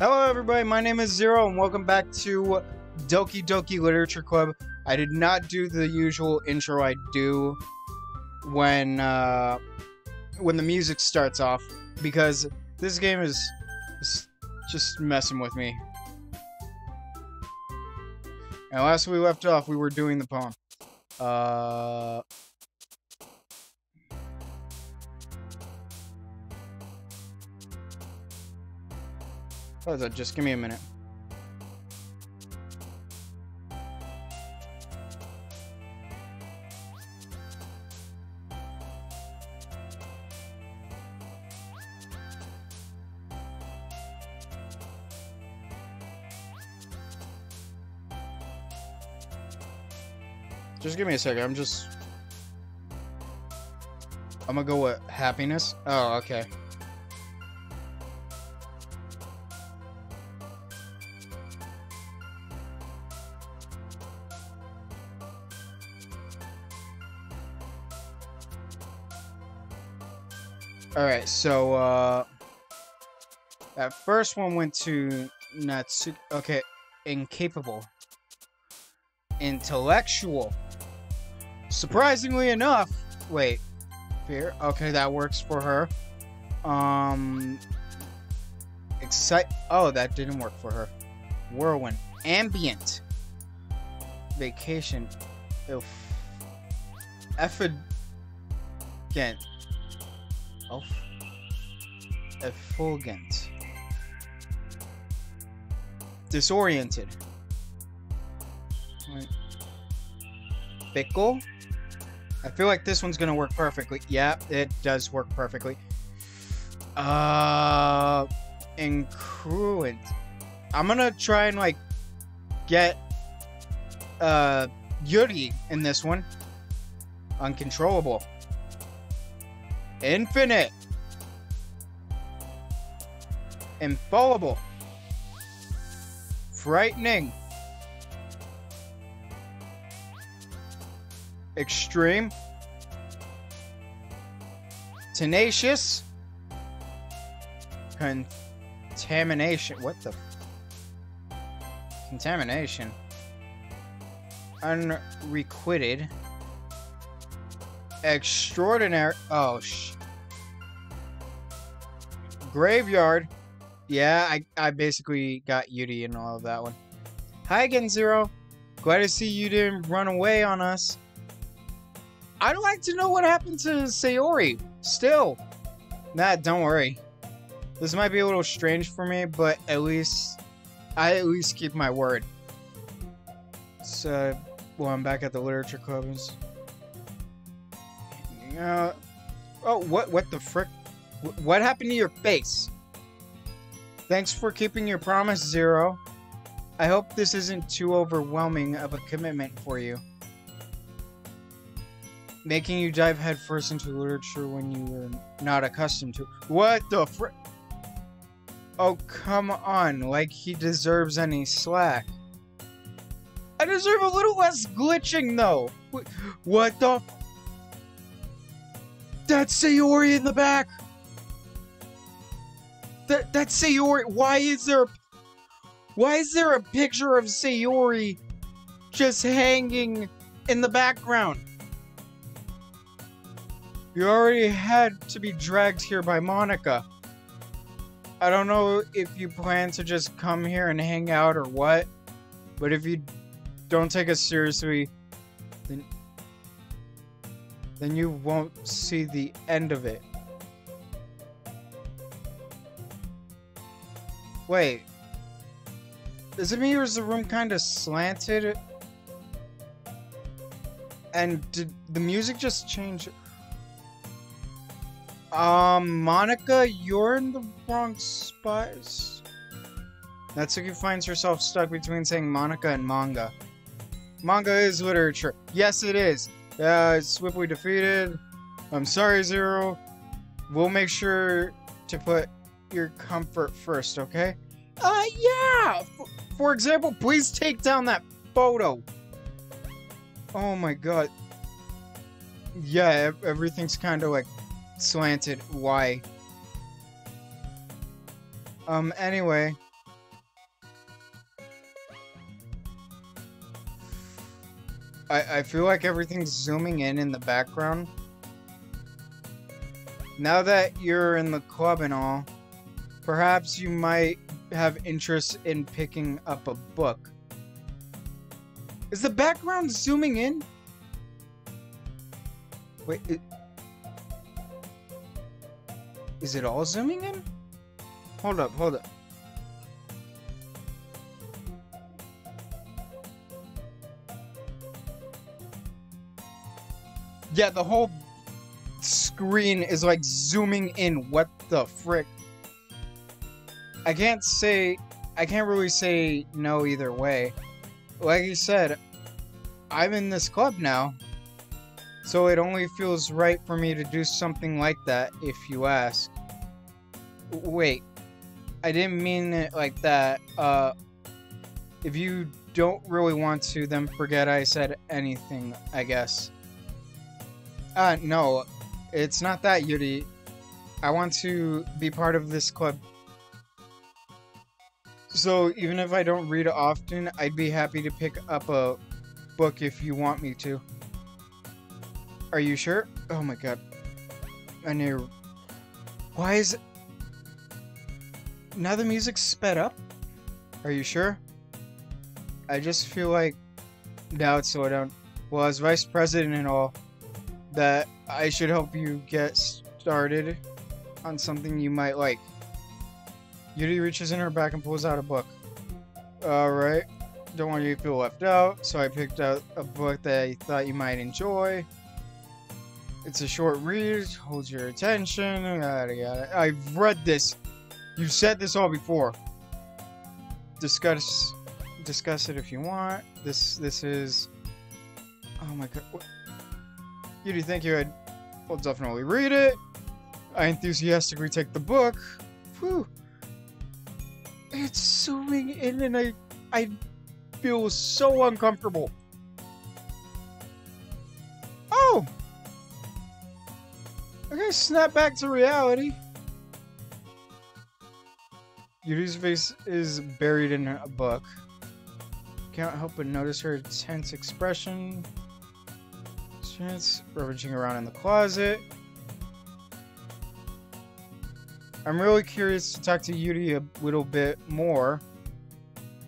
Hello, everybody. My name is Zero, and welcome back to Doki Doki Literature Club. I did not do the usual intro I do when uh, when the music starts off because this game is, just messing with me. And last we left off, we were doing the poem. Uh, What is that? Just give me a minute. Just give me a second. I'm just. I'm gonna go with happiness. Oh, okay. Alright, so, uh... That first one went to Natsu... Okay, incapable. Intellectual. Surprisingly enough... Wait. Fear? Okay, that works for her. Um... Excite... Oh, that didn't work for her. Whirlwind. Ambient. Vacation. Eff... Effid... Of effulgent. Disoriented. Fickle. I feel like this one's gonna work perfectly. Yeah, it does work perfectly. Uh, incruent. I'm gonna try and like get uh Yuri in this one. Uncontrollable. Infinite. Infallible. Frightening. Extreme. Tenacious. Contamination. What the? Contamination. Unrequited. Extraordinary. Oh, sh. Graveyard. Yeah, I, I basically got Yuri and all of that one. Hi again, Zero. Glad to see you didn't run away on us. I'd like to know what happened to Sayori. Still. Nah, don't worry. This might be a little strange for me, but at least I at least keep my word. So, well, I'm back at the literature clubs. Uh, oh, what, what the frick? What happened to your face? Thanks for keeping your promise, Zero. I hope this isn't too overwhelming of a commitment for you. Making you dive headfirst into literature when you were not accustomed to- What the fr- Oh, come on, like he deserves any slack. I deserve a little less glitching, though! What the- That's Sayori in the back! That that's Sayori. Why is there? Why is there a picture of Sayori just hanging in the background? You already had to be dragged here by Monika. I don't know if you plan to just come here and hang out or what, but if you don't take us seriously, then you won't see the end of it. Wait. Does it mean is the room kind of slanted? And did the music just change? Um, Monika, you're in the wrong spot. Natsuki finds herself stuck between saying Monika and manga. Manga is literature. Yes, it is. Uh, swiftly defeated. I'm sorry, Zero. We'll make sure to put your comfort first, okay? Uh, yeah! For example, please take down that photo. Oh my god. Yeah, everything's kind of like slanted. Why? Um, anyway. I, I feel like everything's zooming in in the background. Now that you're in the club and all, perhaps you might have interest in picking up a book. Is the background zooming in? Wait, it, is it all zooming in? Hold up, hold up. Yeah, the whole screen is like zooming in. What the frick? I can't say, I can't really say no either way. Like you said, I'm in this club now. So it only feels right for me to do something like that, if you ask. Wait, I didn't mean it like that. Uh, if you don't really want to, then forget I said anything, I guess. Uh, no, it's not that, Yuri. I want to be part of this club. So even if I don't read often, I'd be happy to pick up a book if you want me to. Are you sure? Oh my god. I knew. Why is it... Now the music's sped up? Are you sure? I just feel like now it's slowed down. Well, as vice president and all, that I should help you get started on something you might like. Yuri reaches in her back and pulls out a book. Alright. Don't want you to feel left out, so I picked out a book that I thought you might enjoy. It's a short read, holds your attention, yada yada. I've read this. You've said this all before. Discuss discuss it if you want. This this is Oh my god. What? You do think you would will definitely read it. I enthusiastically take the book. Whew. It's zooming in and I I feel so uncomfortable. Oh! Okay, snap back to reality. Yuri's face is buried in a book. Can't help but notice her tense expression. Chance rummaging around in the closet. I'm really curious to talk to Yuri a little bit more,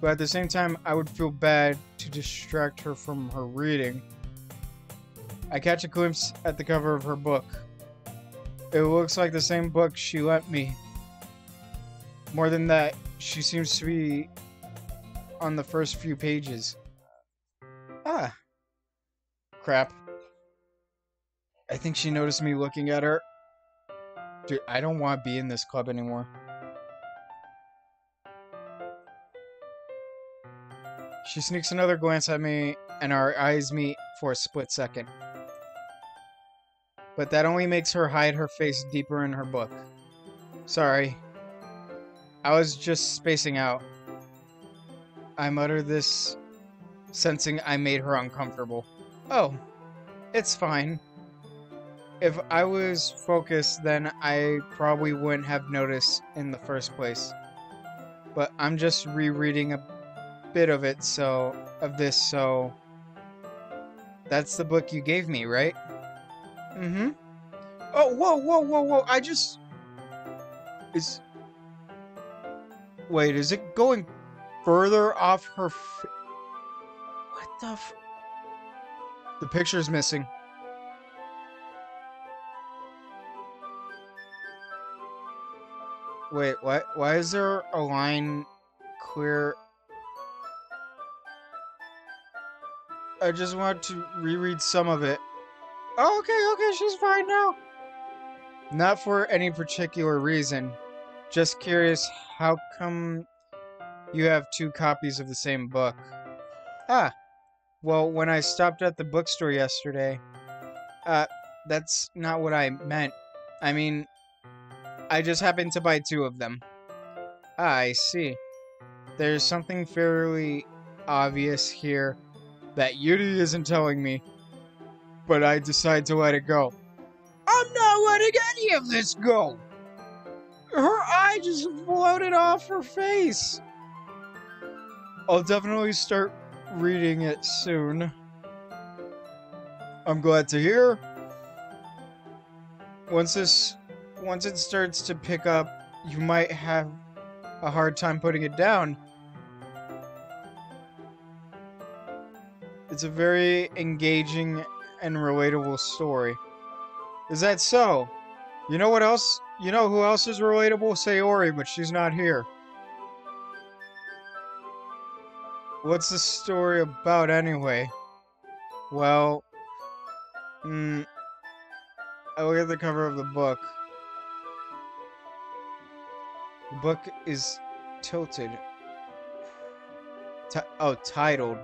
but at the same time, I would feel bad to distract her from her reading. I catch a glimpse at the cover of her book. It looks like the same book she lent me. More than that, she seems to be on the first few pages. Ah. Crap. I think she noticed me looking at her. Dude, I don't want to be in this club anymore. She sneaks another glance at me, and our eyes meet for a split second. But that only makes her hide her face deeper in her book. Sorry. I was just spacing out. I mutter this, sensing I made her uncomfortable. Oh, it's fine if I was focused, then I probably wouldn't have noticed in the first place. But I'm just rereading a bit of it, so of this, so that's the book you gave me, right? Mm-hmm. Oh, whoa, whoa, whoa, whoa! I just is. Wait, is it going further off her? what the? F the picture's missing. Wait, why why is there a line clear? I just want to reread some of it. Oh, okay, okay, she's fine now. Not for any particular reason. Just curious, how come you have two copies of the same book? Ah, well, when I stopped at the bookstore yesterday, uh, that's not what I meant. I mean, I just happened to buy two of them. Ah, I see. There's something fairly obvious here that Yuri isn't telling me, but I decide to let it go. I'm not letting any of this go! Her eye just floated off her face! I'll definitely start reading it soon. I'm glad to hear. Once this, once it starts to pick up, you might have a hard time putting it down. It's a very engaging and relatable story. Is that so? You know what else? You know who else is relatable? Sayori, but she's not here. What's the story about anyway? Well, hmm, I look at the cover of the book. Book is tilted. Ti oh, titled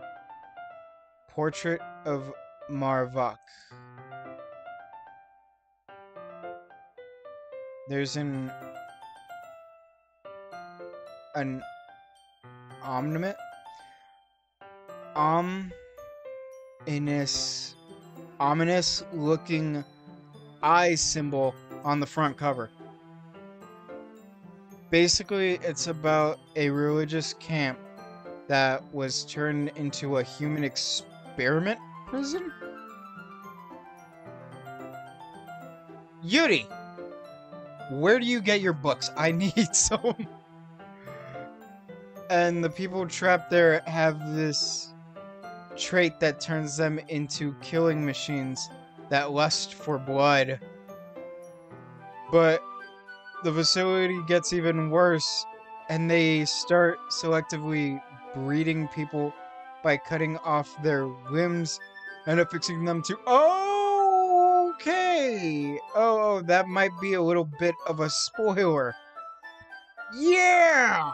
Portrait of Marvok. There's an an omniment ominous ominous looking eye symbol on the front cover. Basically, it's about a religious camp that was turned into a human experiment prison? Yuri! Where do you get your books? I need some. and the people trapped there have this trait that turns them into killing machines that lust for blood. But the facility gets even worse, and they start selectively breeding people by cutting off their limbs and affixing them to. Oh, okay! Oh, oh, that might be a little bit of a spoiler. Yeah!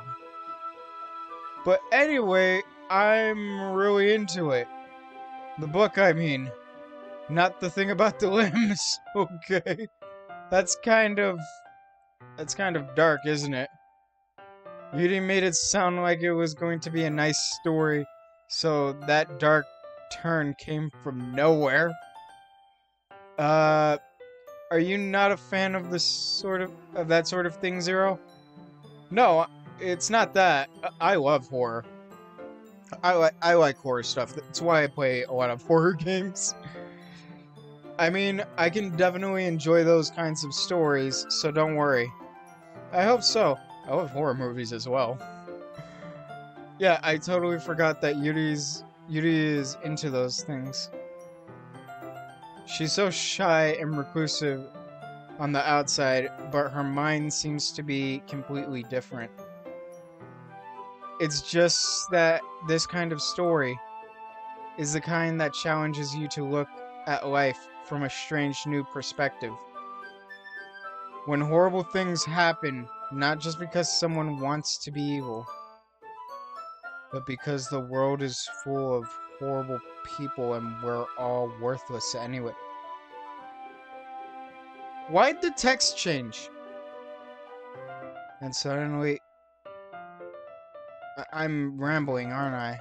But anyway, I'm really into it. The book, I mean. Not the thing about the limbs, okay? That's kind of... That's kind of dark, isn't it? Beauty made it sound like it was going to be a nice story, so that dark turn came from nowhere. Uh, are you not a fan of this sort of of that sort of thing, Zero? No, it's not that. I love horror. I like I like horror stuff. That's why I play a lot of horror games. I mean, I can definitely enjoy those kinds of stories, so don't worry. I hope so. I love horror movies as well. yeah, I totally forgot that Yuri's Yuri is into those things. She's so shy and reclusive on the outside, but her mind seems to be completely different. It's just that this kind of story is the kind that challenges you to look at life from a strange new perspective. When horrible things happen, not just because someone wants to be evil, but because the world is full of horrible people and we're all worthless anyway. Why'd the text change? And suddenly... I I'm rambling, aren't I?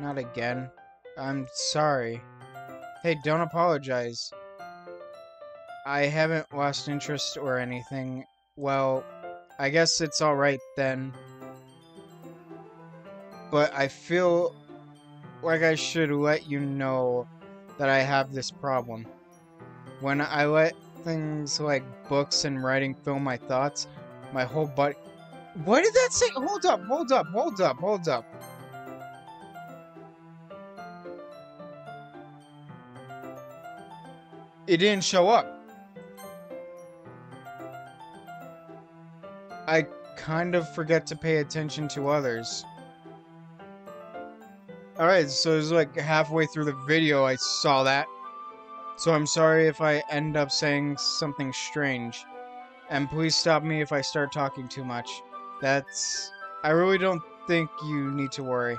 Not again. I'm sorry. Hey, don't apologize. I haven't lost interest or anything. Well, I guess it's alright then but I feel like I should let you know that I have this problem. When I let things like books and writing fill my thoughts, my whole body. What did that say? Hold up, hold up, hold up, hold up. It didn't show up. I kind of forget to pay attention to others. Alright, so it's like halfway through the video I saw that. So I'm sorry if I end up saying something strange. And please stop me if I start talking too much. That's... I really don't think you need to worry.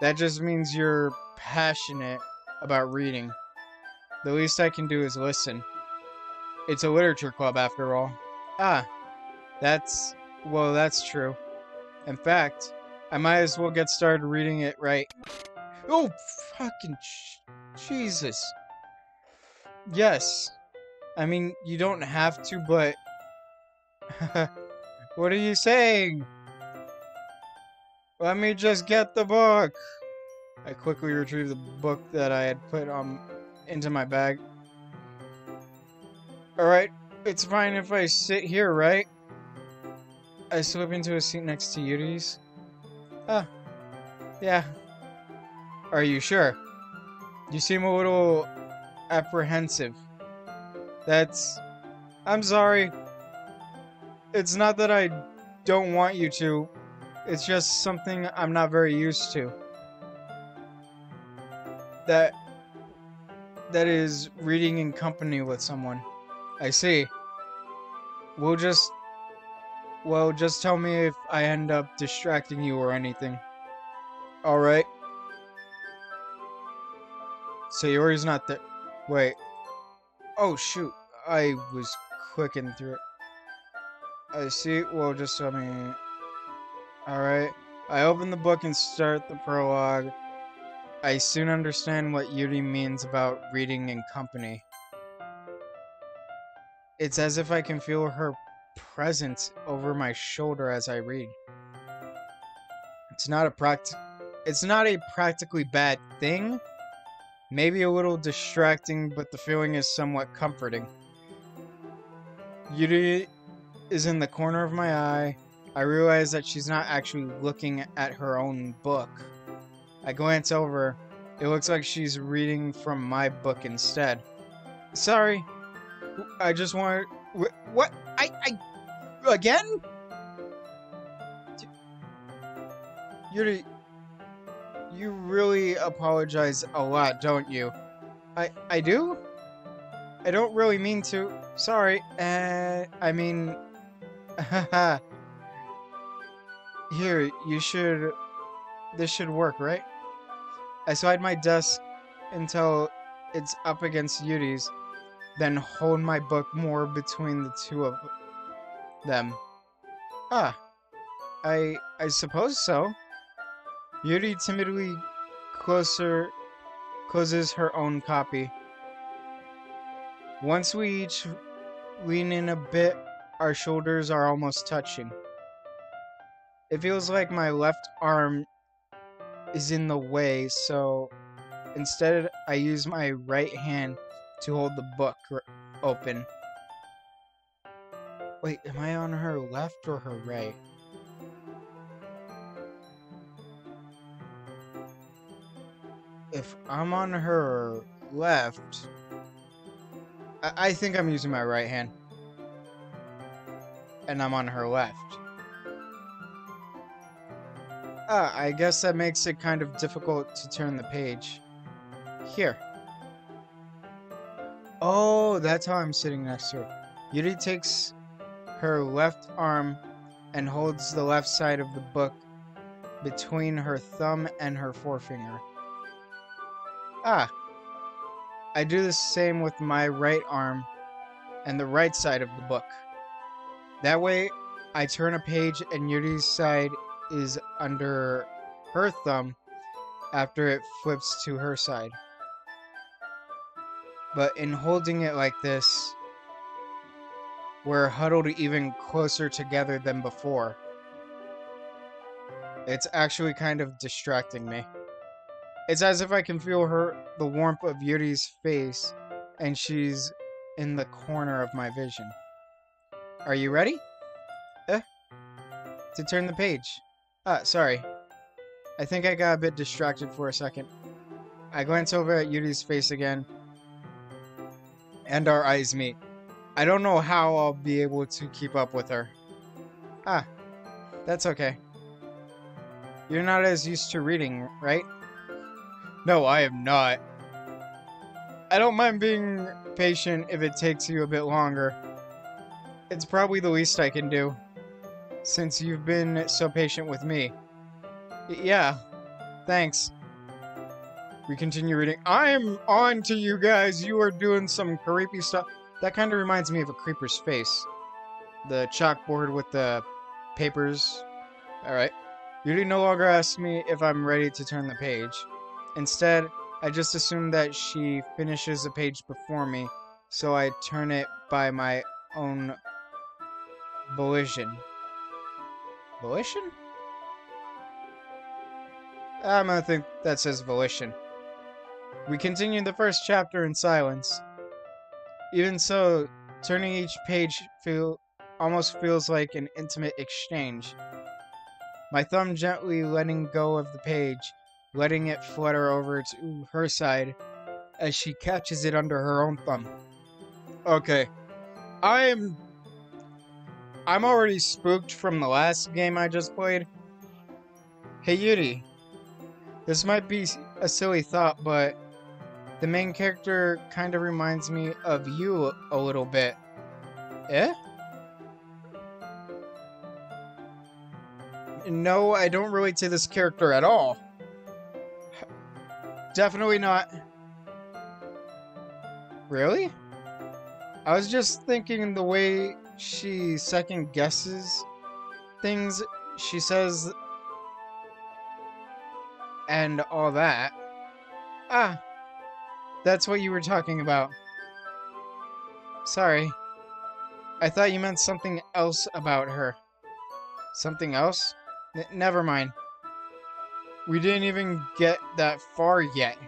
That just means you're passionate about reading. The least I can do is listen. It's a literature club after all. Ah, that's... well, that's true. In fact, I might as well get started reading it right. Oh, fucking Jesus. Yes. I mean, you don't have to, but... what are you saying? Let me just get the book. I quickly retrieved the book that I had put um into my bag. Alright, it's fine if I sit here, right? I slip into a seat next to Yuri's. Ah, yeah. Are you sure? You seem a little apprehensive. That's... I'm sorry. It's not that I don't want you to. It's just something I'm not very used to. That... That is reading in company with someone. I see. We'll just... Well, just tell me if I end up distracting you or anything. Alright. So Yuri's not there. Wait. Oh, shoot. I was clicking through it. I see. Well, just tell me. Alright. I open the book and start the prologue. I soon understand what Yuri means about reading in company. It's as if I can feel her presence over my shoulder as I read. It's not a pract it's not a practically bad thing. Maybe a little distracting, but the feeling is somewhat comforting. Yuri is in the corner of my eye. I realize that she's not actually looking at her own book. I glance over. It looks like she's reading from my book instead. Sorry. I just want What? I... I... Again? Yuri... You really apologize a lot, don't you? I... I do? I don't really mean to. Sorry. Uh... I mean... Here, you should... This should work, right? I slide my desk until it's up against Yuri's, then hold my book more between the two of them. Ah, I I suppose so. Yuri timidly closer closes her own copy. Once we each lean in a bit, our shoulders are almost touching. It feels like my left arm is in the way, so instead I use my right hand to hold the book open. Wait, am I on her left or her right? If I'm on her left, I, I think I'm using my right hand. And I'm on her left. Ah, I guess that makes it kind of difficult to turn the page. Here. Oh, that's how I'm sitting next to her. Yuri takes her left arm and holds the left side of the book between her thumb and her forefinger. Ah. I do the same with my right arm and the right side of the book. That way, I turn a page and Yuri's side is under her thumb after it flips to her side. But in holding it like this, we're huddled even closer together than before. It's actually kind of distracting me. It's as if I can feel her the warmth of Yuri's face and she's in the corner of my vision. Are you ready? Eh? To turn the page. Ah, sorry. I think I got a bit distracted for a second. I glance over at Yuri's face again, and our eyes meet. I don't know how I'll be able to keep up with her. Ah, that's okay. You're not as used to reading, right? No, I am not. I don't mind being patient if it takes you a bit longer. It's probably the least I can do since you've been so patient with me. Yeah, thanks. We continue reading. I'm on to you guys. You are doing some creepy stuff. That kind of reminds me of a creeper's face. The chalkboard with the papers. Alright. Yuri no longer asks me if I'm ready to turn the page. Instead, I just assume that she finishes a page before me, so I turn it by my own volition. Volition? I'm gonna think that says volition. We continue the first chapter in silence. Even so, turning each page feel almost feels like an intimate exchange. My thumb gently letting go of the page, letting it flutter over to her side as she catches it under her own thumb. Okay. I am I'm already spooked from the last game I just played. Hey Yuri, this might be a silly thought, but the main character kind of reminds me of you a little bit. Eh? No, I don't relate to this character at all. Definitely not. Really? I was just thinking the way she second guesses things she says and all that. Ah, that's what you were talking about. Sorry. I thought you meant something else about her. Something else? N never mind. We didn't even get that far yet.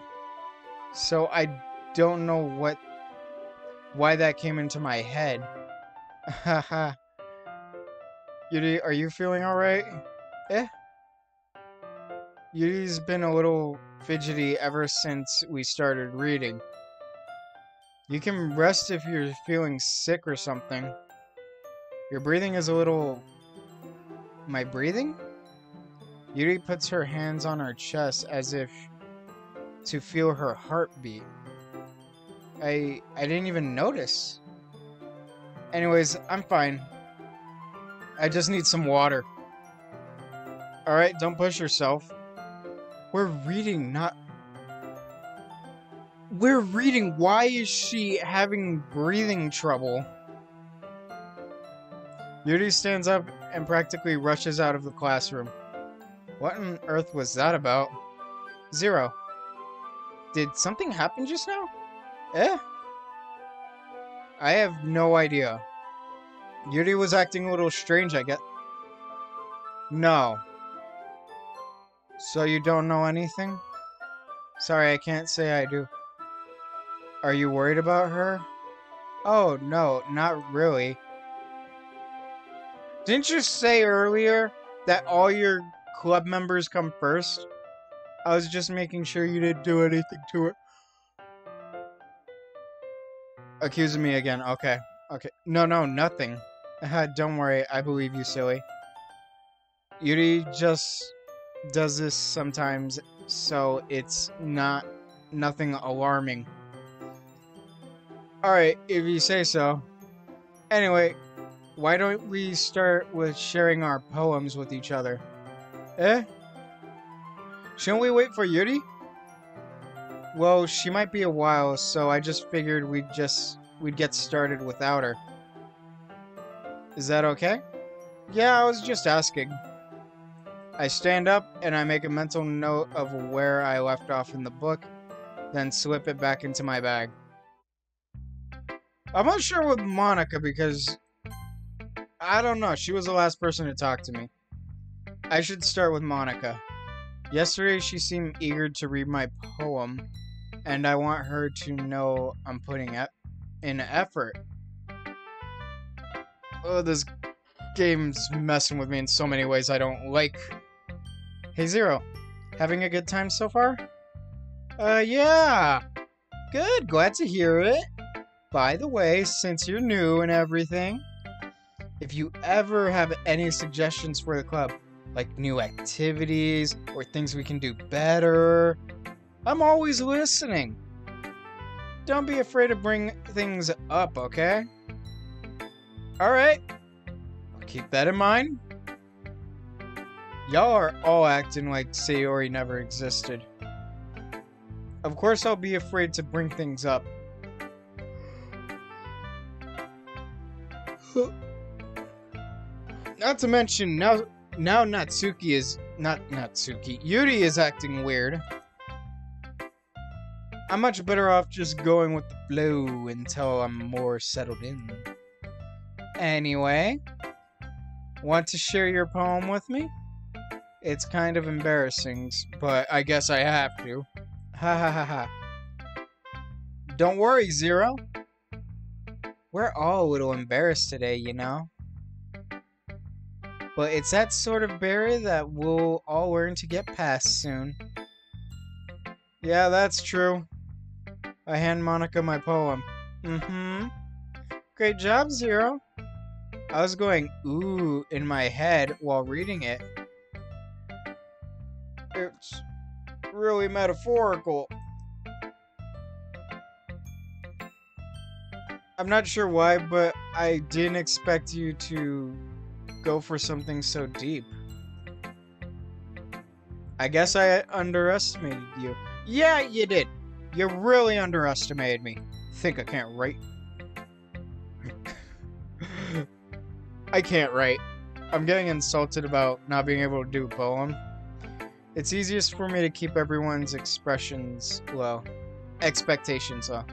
So I don't know what why that came into my head. Haha. Yuri, are you feeling alright? Eh? Yuri's been a little fidgety ever since we started reading. You can rest if you're feeling sick or something. Your breathing is a little... My breathing? Yuri puts her hands on her chest as if to feel her heartbeat. I I didn't even notice. Anyways, I'm fine. I just need some water. Alright, don't push yourself. We're reading, not... We're reading. Why is she having breathing trouble? Yuri stands up and practically rushes out of the classroom. What on earth was that about? Zero. Did something happen just now? Eh? I have no idea. Yuri was acting a little strange, I get. No. So you don't know anything? Sorry, I can't say I do. Are you worried about her? Oh, no, not really. Didn't you say earlier that all your club members come first? I was just making sure you didn't do anything to her. Accusing me again. Okay. Okay. No, no, nothing. Don't worry. I believe you, silly. Yuri just does this sometimes, so it's not nothing alarming. Alright, if you say so. Anyway, why don't we start with sharing our poems with each other? Eh? Shouldn't we wait for Yuri? Well, she might be a while, so I just figured we'd just we'd get started without her. Is that okay? Yeah, I was just asking. I stand up and I make a mental note of where I left off in the book, then slip it back into my bag. I'm not sure with Monika because I don't know. She was the last person to talk to me. I should start with Monika. Yesterday she seemed eager to read my poem, and I want her to know I'm putting in effort. Oh, this game's messing with me in so many ways I don't like. Hey Zero, having a good time so far? Uh, yeah. Good, glad to hear it. By the way, since you're new and everything, if you ever have any suggestions for the club, like new activities or things we can do better, I'm always listening. Don't be afraid to bring things up, okay? Alright. I'll keep that in mind. Y'all are all acting like Sayori never existed. Of course I'll be afraid to bring things up. Not to mention, now now Natsuki is... Not Natsuki. Yuri is acting weird. I'm much better off just going with the flow until I'm more settled in. Anyway, want to share your poem with me? It's kind of embarrassing, but I guess I have to. Ha ha ha ha. Don't worry, Zero. We're all a little embarrassed today, you know? But it's that sort of barrier that we'll all learn to get past soon. Yeah, that's true. I hand Monika my poem. Mm-hmm. Great job, Zero. I was going ooh in my head while reading it. It's really metaphorical. I'm not sure why, but I didn't expect you to go for something so deep. I guess I underestimated you. Yeah, you did. You really underestimated me. Think I can't write? I can't write. I'm getting insulted about not being able to do a poem. It's easiest for me to keep everyone's expressions low. Expectations low.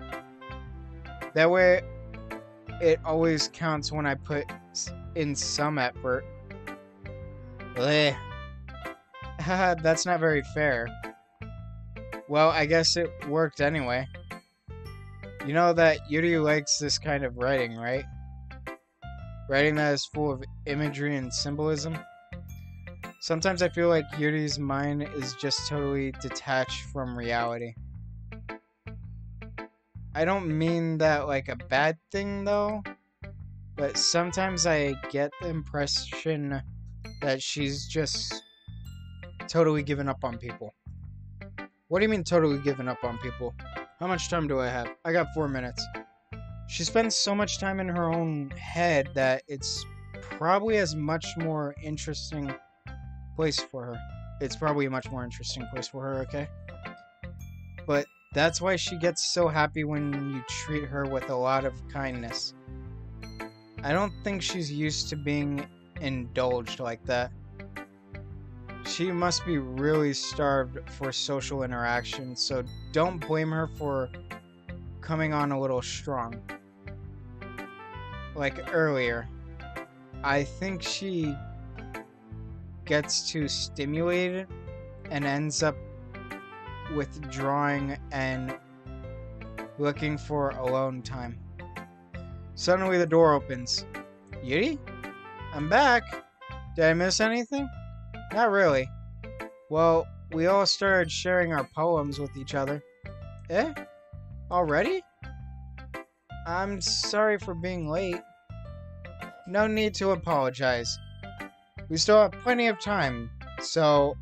That way, it always counts when I put in some effort. Bleh. That's not very fair. Well, I guess it worked anyway. You know that Yuri likes this kind of writing, right? Writing that is full of imagery and symbolism. Sometimes I feel like Yuri's mind is just totally detached from reality. I don't mean that like a bad thing though, but sometimes I get the impression that she's just totally given up on people. What do you mean totally given up on people? How much time do I have? I got four minutes. She spends so much time in her own head that it's probably as much more interesting place for her. It's probably a much more interesting place for her, okay? But that's why she gets so happy when you treat her with a lot of kindness. I don't think she's used to being indulged like that. She must be really starved for social interaction, so don't blame her for coming on a little strong. Like earlier, I think she gets too stimulated and ends up withdrawing and looking for alone time. Suddenly the door opens. Yuri? I'm back. Did I miss anything? Not really. Well, we all started sharing our poems with each other. Eh? Already? I'm sorry for being late. No need to apologize. We still have plenty of time, so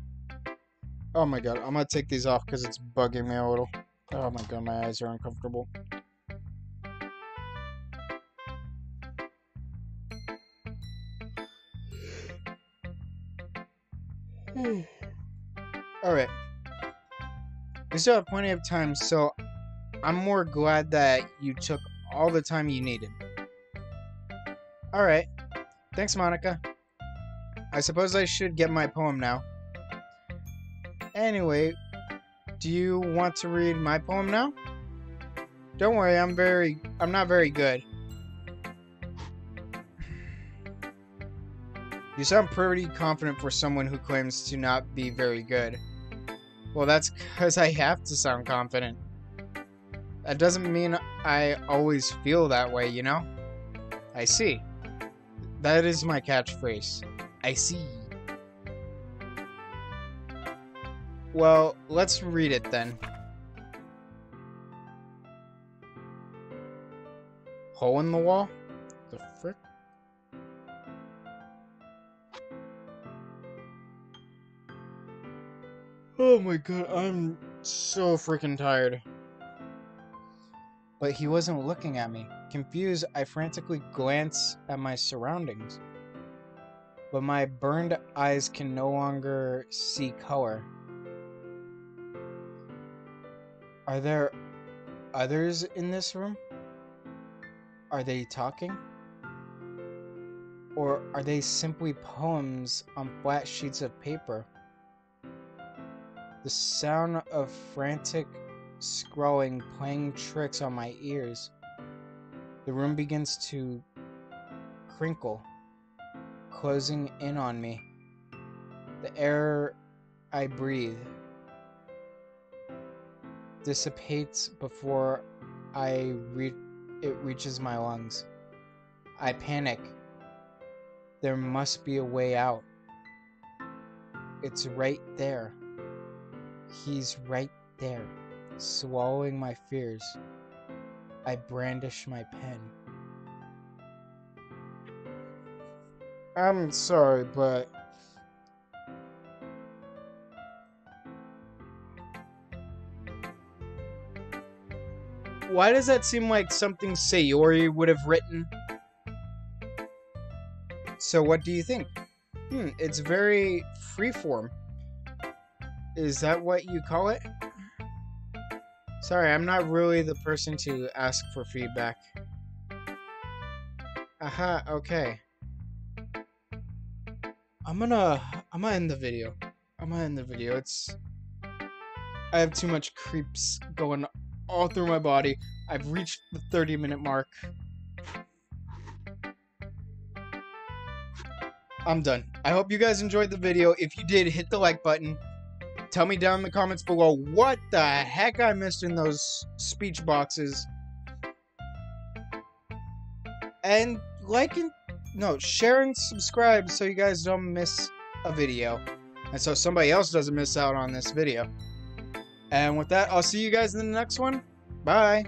Oh my god, I'm gonna take these off because it's bugging me a little. Oh my god, my eyes are uncomfortable. Alright. We still have plenty of time, so I'm more glad that you took all the time you needed. Alright. Thanks, Monika. I suppose I should get my poem now. Anyway, do you want to read my poem now? Don't worry, I'm very I'm not very good. You sound pretty confident for someone who claims to not be very good. Well, that's because I have to sound confident. That doesn't mean I always feel that way, you know? I see. That is my catchphrase. I see. Well, let's read it then. Hole in the wall? Oh my god, I'm so freaking tired. But he wasn't looking at me. Confused, I frantically glance at my surroundings. But my burned eyes can no longer see color. Are there others in this room? Are they talking? Or are they simply poems on flat sheets of paper? The sound of frantic scrolling playing tricks on my ears. The room begins to crinkle, closing in on me. The air I breathe dissipates before I re- it reaches my lungs. I panic. There must be a way out. It's right there. He's right there, swallowing my fears. I brandish my pen. I'm sorry, but why does that seem like something Sayori would have written? So what do you think? Hmm, it's very freeform. Is that what you call it? Sorry, I'm not really the person to ask for feedback. Aha, okay. I'm gonna I'm gonna end the video. I'm gonna end the video. It's I have too much creeps going all through my body. I've reached the 30 minute mark. I'm done. I hope you guys enjoyed the video. If you did, hit the like button. Tell me down in the comments below what the heck I missed in those speech boxes. And like and no, share and subscribe so you guys don't miss a video. And so somebody else doesn't miss out on this video. And with that, I'll see you guys in the next one. Bye.